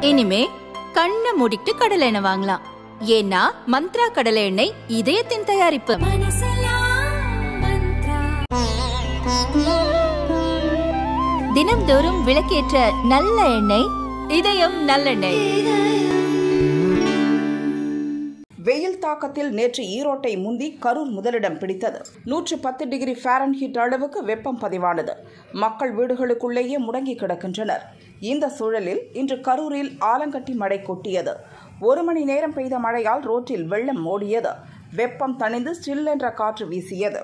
இனிமே கண்ணை மூடிட்டு கடலை எண்ணெய் வாங்கலாம். ஏன்னா மந்த்ரா கடலை எண்ணெய் இதயத்தின் தயாரிப்பு. தினம்தோறும் விளக்கேற்ற நல்ல எண்ணெய் இதயம் நல்லெண்ணெய். வெயில் தாக்கத்தில் நேற்று ஈரோட்டை முந்தி கரூர் முதலிடம் பிடித்தது. நூற்று பத்து டிகிரி ஃபாரன்ஹீட் அளவுக்கு வெப்பம் பதிவானது. மக்கள் வீடுகளுக்குள்ளேயே முடங்கி கிடக்கின்றனர். இந்த சூழலில் இன்று கரூரில் ஆலங்கட்டி மழை கொட்டியது. ஒரு மணி நேரம் பெய்த மழையால் ரோட்டில் வெள்ளம் ஓடியது வெப்பம் தணிந்து சில் என்ற காற்று வீசியது.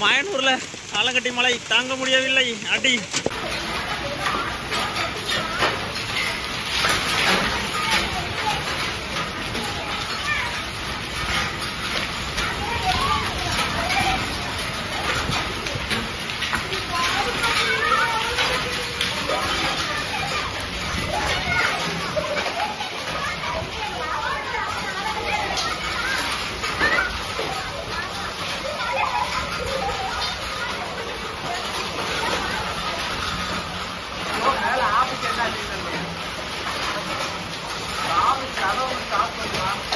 மாயனூரில் ஆலங்கட்டி மலை தாங்க முடியவில்லை. அடி. Thank you.